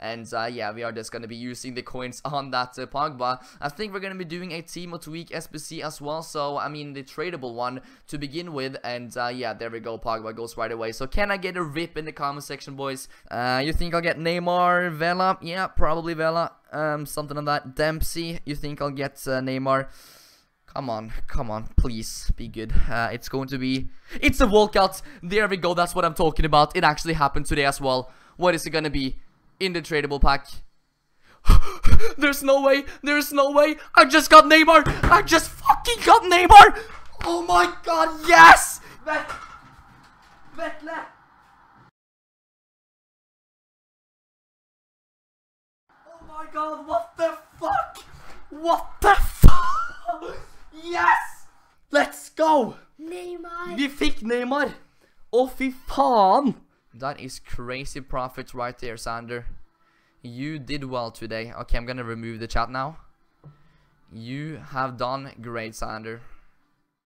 And uh, yeah, we are just gonna be using the coins on that uh, Pogba. I think we're gonna be doing a Team of the Week SBC as well. So I mean the tradable one to begin with. And uh, yeah, there we go. Pogba goes right away. So can I get a rip in the comment section, boys? Uh, you think I'll get Neymar, Vela? Yeah, probably Vela. Um, something like that. Dempsey. You think I'll get uh, Neymar? Come on, come on, please be good. Uh, it's going to be... It's a walkout! There we go, that's what I'm talking about. It actually happened today as well. What is it gonna be in the tradable pack? There's no way, there's no way. I just got Neymar. I just fucking got Neymar. Oh my god, yes! Vet Vetle! Oh my god, what the fuck? What the fuck? Yes! Let's go! Neymar. Vi fikk Neymar! Å, fy faen! That is crazy profit right there, Sander. You did well today. Okay, I'm gonna remove the chat now. You have done great, Sander.